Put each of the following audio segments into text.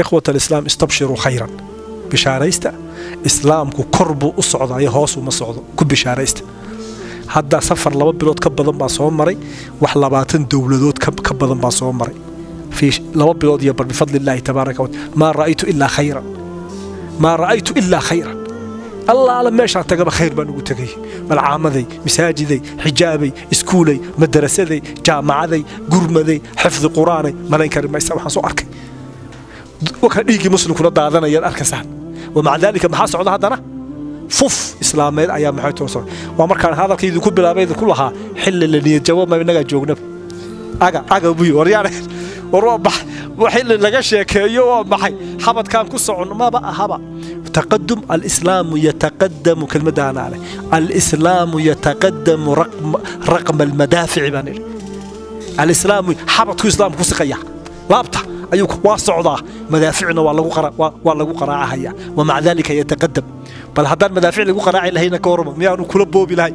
ikhwat alislaam istabshiruu khayran bishaaraysta islaamku kor buu u socdaayo hoos uma socdo ku bishaaraysta hadda safar laba bilood ka badan baa soo maray wax labaatan dowladood ka badan baa soo maray laba bilood iyo bar bifadli illaahi tabaaraka maa ra'aytu ilaa khayran maa ra'aytu ilaa khayran alla alla meeshaan tagaba khayr baan ugu tegay malcaamaday masaajiday xijaabay iskuulay madarasaday jaamacaday gurmaday xifdi qur'aanay malayn kari maysa waxaan soo arkay kale dhiiggii muslimkuna daadanayaan arkaysaan wamaca daalika maxaa socda haddana fuf islaameed ayaa maxay too socda waa markaan hadalka idinku bilaabay idinku lahaa xilli la niyad jabama innagaa joognaba aga aga buy waryaane war waa max xilli laga sheekeeyo waa maxay xabadkaan ku socon maba ahaba taqadum alislaamu yataqadamu kelmaddaanaa leh alislaamu yataqadamu raqma almadaafici baan idhi alislaamu xabadku islaamku ku siqaya laabta waa socdaa. Madaaficuna waa lagu qaraacahaya. Wamaca dalika yataqadam bal haddaan madaafic lagu qaraaci lahayna ka warrama miyaanu kula boobi lahay?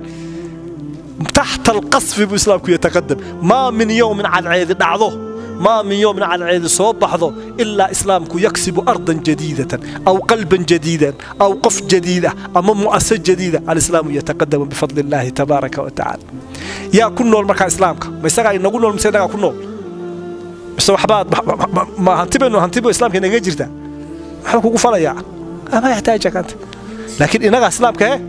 Taxta alqasfi buu islaamku yataqadam maa min yowmin cadceedi dhacdo maa min yowmin cadceedi soo baxdo ilaa islaamku yaksibu ardan jadiidatan aw qalban jadiidan aw qof jadiida ama mu'ase jadiida. Alislaamu yataqadamu bifadli illaahi tabaaraka wa tacala yaa ku nool markaa islaamka ma isagaa inagu nool mise inagaa ku nool? mise wabaa hanti baynu hanti islaamka inaga jirta. Waxba kugu falayaa ama yaxtaaja kanta laakiin innagaa islaamkae eh?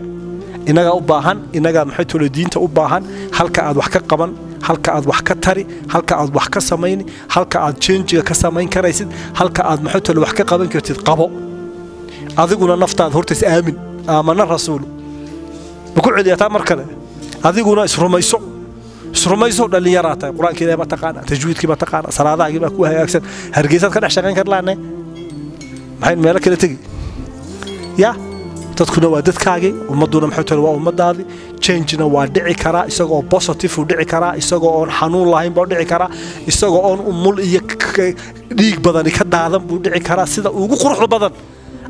innagaa u baahan innagaa maxay tole diinta u baahan? Halka aad wax ka qaban halka aad wax ka tari halka aad wax ka samayni halka aad jenjiga ka samayn karaysid halka aad maxay tole wax ka qaban kartid qabo. Adiguna naftaada hortays aamin. Aamana rasuulu ma ku celiyataa mar kale? Adiguna isrumayso isrumayso dhallinyaraa tahay qur'aanka ilahi baa taqaana tajwiidkii baa taqaana salaadaagii baa ku hagaagsan. Hargeysaad ka dhex shaqayn kar laane maxayn meelo kale tegi? Yaa dadkuna waa dadkaagii. Ummaduna maxay tahay? Waa ummadaadii changena waa dhici karaa. Isagoo positive u dhici karaa. Isagoo oon xanuun lahayn buu dhici karaa. Isagoo oon umul iyo dhiig badani ka daadan buu dhici karaa. Sida ugu quruxda badan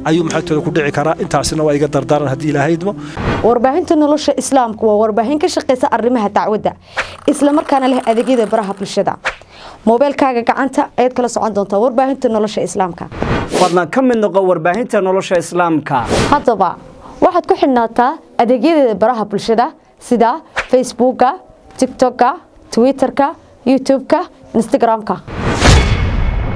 ayuu maxay tahay ku dhici karaa? Intaasina waa iga dardaaran haddii ilaahay idmo. Warbaahinta nolosha islaamku waa warbaahin ka shaqeysa arrimaha dacwadda isla markaana leh adeegyada baraha bulshada. Moobeelkaaga gacanta ayaad kala socon doontaa warbaahinta nolosha islaamka. Fadlan ka mid noqo warbaahinta nolosha islaamka. Haddaba waxaad ku xidhnaataa adeegyadeeda baraha bulshada sida facebooka tiktoka twitterka youtubeka instagramka